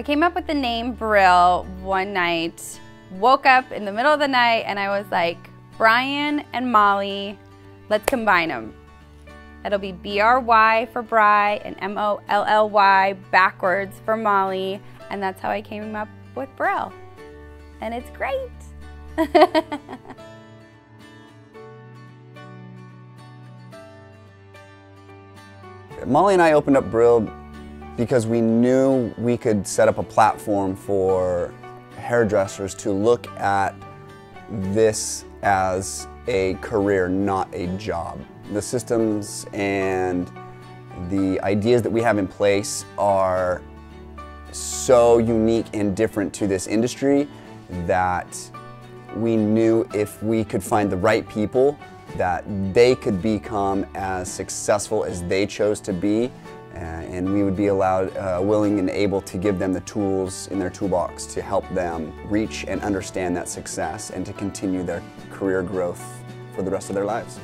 I came up with the name Bryll one night, woke up in the middle of the night, and I was like, Brian and Molly, let's combine them. It'll be B-R-Y for Bry and M-O-L-L-Y backwards for Molly. And that's how I came up with Bryll. And it's great. Molly and I opened up Bryll because we knew we could set up a platform for hairdressers to look at this as a career, not a job. The systems and the ideas that we have in place are so unique and different to this industry that we knew if we could find the right people that they could become as successful as they chose to be and we would be allowed, uh, willing and able to give them the tools in their toolbox to help them reach and understand that success and to continue their career growth for the rest of their lives.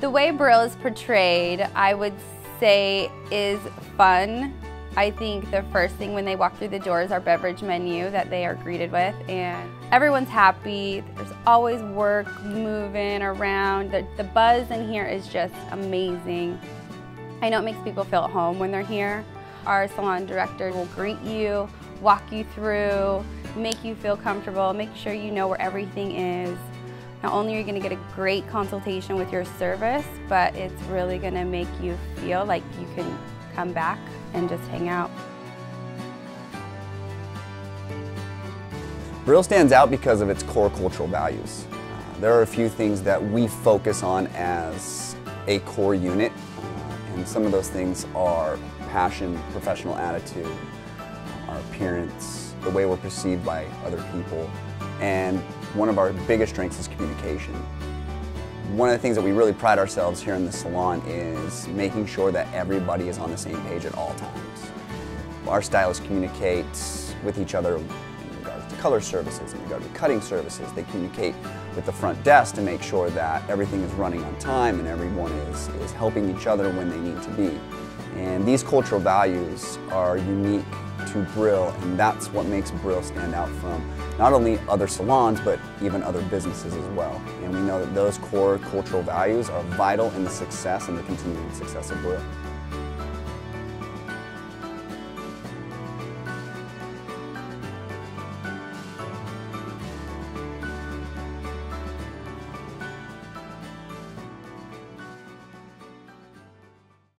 The way Bryll is portrayed, I would say is fun. I think the first thing when they walk through the door is our beverage menu that they are greeted with and everyone's happy. There's always work moving around. The, the buzz in here is just amazing. I know it makes people feel at home when they're here. Our salon director will greet you, walk you through, make you feel comfortable, make sure you know where everything is. Not only are you going to get a great consultation with your service, but it's really going to make you feel like you can come back and just hang out. Bryll stands out because of its core cultural values. Uh, there are a few things that we focus on as a core unit, uh, and some of those things are passion, professional attitude, our appearance, the way we're perceived by other people, and one of our biggest strengths is communication. One of the things that we really pride ourselves here in the salon is making sure that everybody is on the same page at all times. Our stylists communicate with each other in regards to color services, in regard to cutting services. They communicate with the front desk to make sure that everything is running on time and everyone is, is helping each other when they need to be. And these cultural values are unique to Bryll, and that's what makes Bryll stand out from not only other salons, but even other businesses as well. And we know that those core cultural values are vital in the success and the continuing success of Bryll.